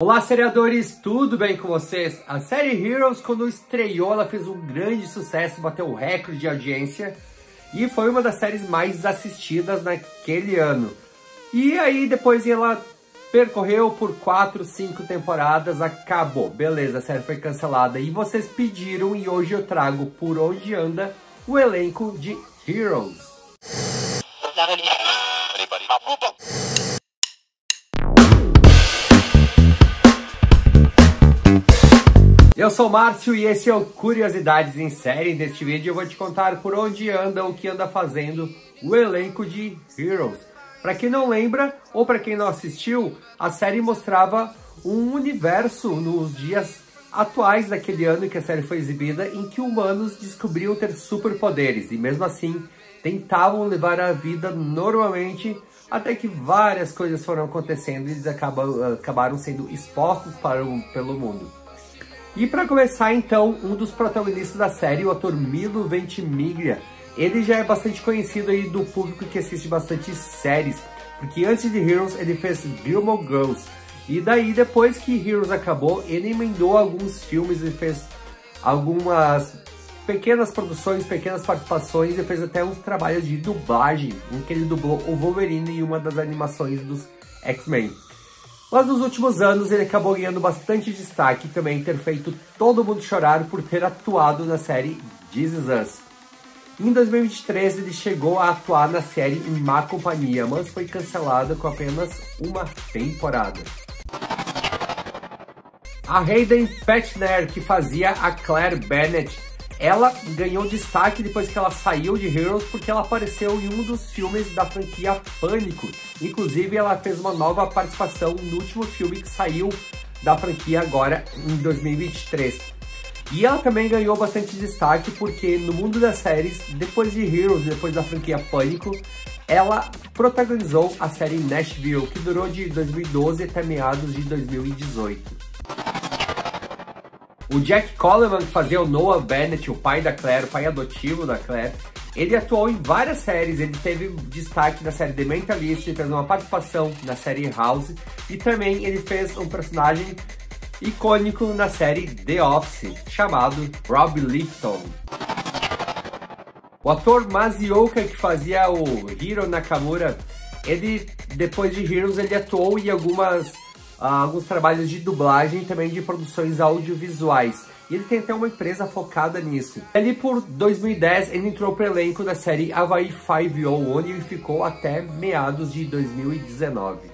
Olá, seriadores, tudo bem com vocês? A série Heroes, quando estreou, ela fez um grande sucesso, bateu o recorde de audiência e foi uma das séries mais assistidas naquele ano. E aí, depois ela percorreu por 4, 5 temporadas, acabou. Beleza, a série foi cancelada e vocês pediram e hoje eu trago por onde anda o elenco de Heroes. Eu sou Márcio e esse é o Curiosidades em Série. Neste vídeo eu vou te contar por onde anda, o que anda fazendo o elenco de Heroes. Para quem não lembra, ou para quem não assistiu, a série mostrava um universo nos dias atuais daquele ano em que a série foi exibida, em que humanos descobriam ter superpoderes e mesmo assim tentavam levar a vida normalmente, até que várias coisas foram acontecendo e eles acabaram sendo expostos para o, pelo mundo. E para começar, então, um dos protagonistas da série, o ator Milo Ventimiglia, ele já é bastante conhecido aí do público que assiste bastante séries, porque antes de Heroes ele fez Gilmore Girls, e daí depois que Heroes acabou, ele emendou alguns filmes e fez algumas pequenas produções, pequenas participações e fez até um trabalho de dublagem, em que ele dublou o Wolverine em uma das animações dos X-Men. Mas nos últimos anos ele acabou ganhando bastante destaque também ter feito todo mundo chorar por ter atuado na série This Is Us. Em 2023 ele chegou a atuar na série Em Má Companhia, mas foi cancelada com apenas uma temporada. A Hayden Petner, que fazia a Claire Bennett, ela ganhou destaque depois que ela saiu de Heroes porque ela apareceu em um dos filmes da franquia Pânico. Inclusive, ela fez uma nova participação no último filme que saiu da franquia agora em 2023. E ela também ganhou bastante destaque porque no mundo das séries, depois de Heroes, depois da franquia Pânico, ela protagonizou a série Nashville, que durou de 2012 até meados de 2018. O Jack Coleman, que fazia o Noah Bennett, o pai da Claire, o pai adotivo da Claire, ele atuou em várias séries, ele teve destaque na série The Mentalist, ele fez uma participação na série House e também ele fez um personagem icônico na série The Office, chamado Rob Lipton. O ator Mazioka, que fazia o Hiro Nakamura, ele, depois de Heroes, ele atuou em algumas alguns trabalhos de dublagem e também de produções audiovisuais. E ele tem até uma empresa focada nisso. Ali por 2010, ele entrou para o elenco da série Hawaii Five-O, onde ele ficou até meados de 2019.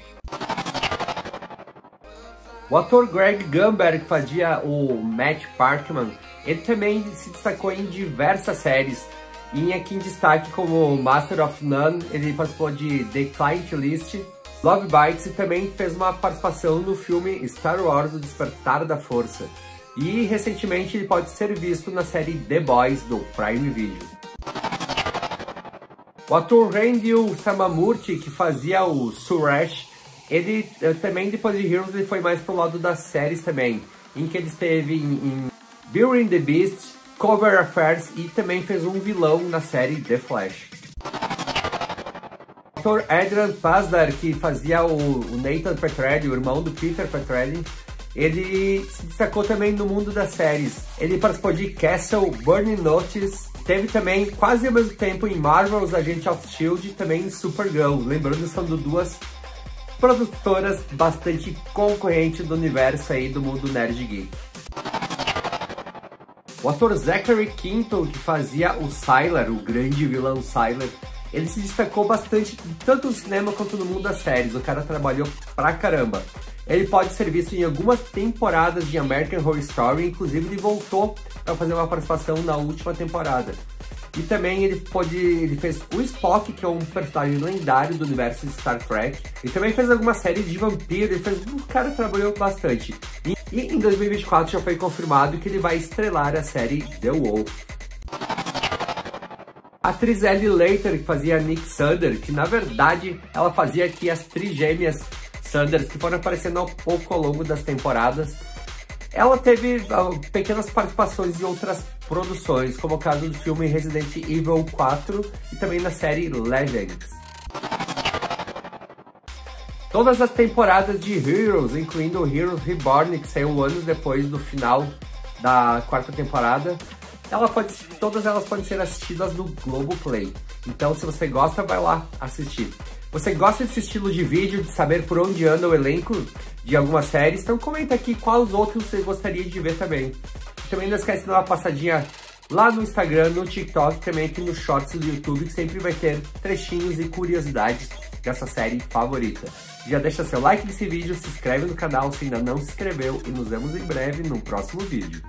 O ator Greg Gumber, que fazia o Matt Parkman, ele também se destacou em diversas séries. E aqui em destaque como Master of None, ele participou de The Client List, Love Bites também fez uma participação no filme Star Wars O Despertar da Força. E recentemente ele pode ser visto na série The Boys do Prime Video. O ator Randall Samamurti, que fazia o Suresh, ele eh, também depois de Heroes ele foi mais pro lado das séries também, em que ele esteve em, em Beauty the Beast, Cover Affairs e também fez um vilão na série The Flash ator Adrian Pasdar, que fazia o, Nathan Petrelli, o irmão do Peter Petrelli, ele se destacou também no mundo das séries. Ele participou de Castle, Burning Notice, teve também quase ao mesmo tempo em Marvel's Agent of S.H.I.E.L.D. e também em Supergirl. Lembrando, são duas produtoras bastante concorrentes do universo aí do mundo nerd geek. O ator Zachary Quinto, que fazia o Sylar, o grande vilão Sylar, ele se destacou bastante tanto no cinema quanto no mundo das séries. O cara trabalhou pra caramba. Ele pode ser visto em algumas temporadas de American Horror Story, inclusive ele voltou para fazer uma participação na última temporada. E também ele pode, ele fez o Spock, que é um personagem lendário do universo de Star Trek. E também fez algumas séries de vampiro, ele fez, o cara trabalhou bastante. E, e em 2024 já foi confirmado que ele vai estrelar a série The Wolf. A atriz Ellie Later, que fazia Nick Sander, que na verdade ela fazia aqui as trigêmeas Sanders, que foram aparecendo ao pouco ao longo das temporadas. Ela teve uh, pequenas participações em outras produções, como o caso do filme Resident Evil 4 e também na série Legends. todas as temporadas de Heroes, incluindo Heroes Reborn, que saiu anos depois do final da quarta temporada. Ela pode, todas elas podem ser assistidas no Globoplay. Então, se você gosta, vai lá assistir. Você gosta desse estilo de vídeo, de saber por onde anda o elenco de algumas séries? Então comenta aqui quais outros você gostaria de ver também. Também não esquece de dar uma passadinha lá no Instagram, no TikTok, também aqui no Shorts do YouTube, que sempre vai ter trechinhos e curiosidades dessa série favorita. Já deixa seu like nesse vídeo, se inscreve no canal se ainda não se inscreveu e nos vemos em breve no próximo vídeo.